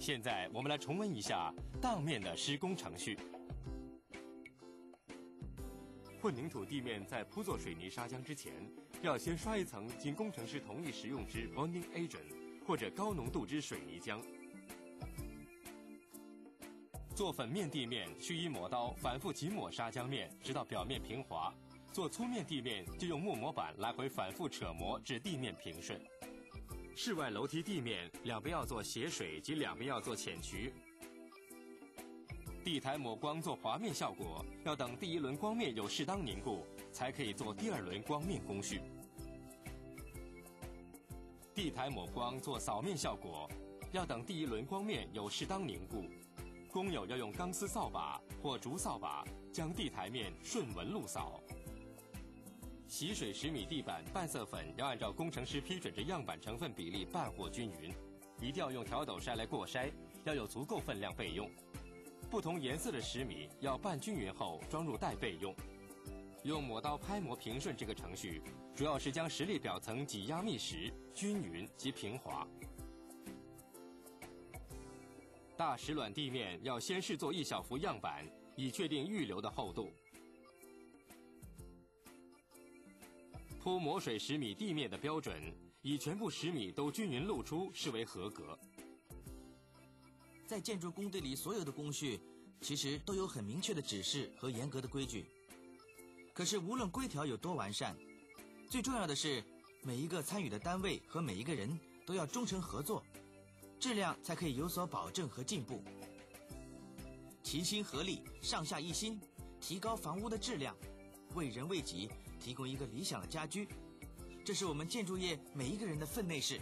现在我们来重温一下当面的施工程序。混凝土地面在铺做水泥砂浆之前，要先刷一层经工程师同意使用之 bonding agent 或者高浓度之水泥浆。做粉面地面需以抹刀反复挤抹砂浆面，直到表面平滑；做粗面地面就用木模板来回反复扯磨，至地面平顺。室外楼梯地面两边要做斜水及两边要做浅渠。地台抹光做滑面效果，要等第一轮光面有适当凝固，才可以做第二轮光面工序。地台抹光做扫面效果，要等第一轮光面有适当凝固，工友要用钢丝扫把或竹扫把将地台面顺纹路扫。洗水十米地板半色粉要按照工程师批准的样板成分比例拌和均匀，一定要用条斗筛来过筛，要有足够分量备用。不同颜色的石米要拌均匀后装入袋备用。用抹刀拍磨平顺这个程序，主要是将实粒表层挤压密实、均匀及平滑。大石卵地面要先试做一小幅样板，以确定预留的厚度。铺磨水十米地面的标准，以全部十米都均匀露出视为合格。在建筑工地里，所有的工序其实都有很明确的指示和严格的规矩。可是，无论规条有多完善，最重要的是每一个参与的单位和每一个人都要忠诚合作，质量才可以有所保证和进步。齐心合力，上下一心，提高房屋的质量，为人为己提供一个理想的家居，这是我们建筑业每一个人的分内事。